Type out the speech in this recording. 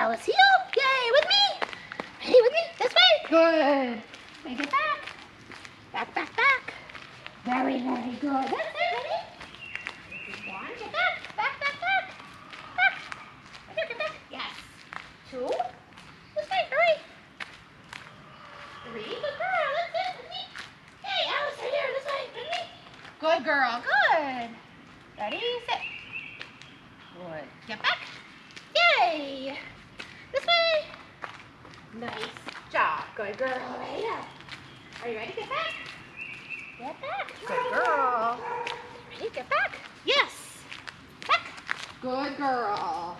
Alice Heel. Yay, with me. Ready with me? This way. Good. Make it back. Back, back, back. Very, very good. That's it. Ready? One, get back. Back, back, back. Back. Get back. Yes. Two. This way. Three. Good girl. Hey, right here. This way. Good girl. Good. Ready, sit. Good. Get back. Nice job. Good girl. Are you ready? Get back. Get back. Good girl. Ready? Get back. Yes. Back. Good girl.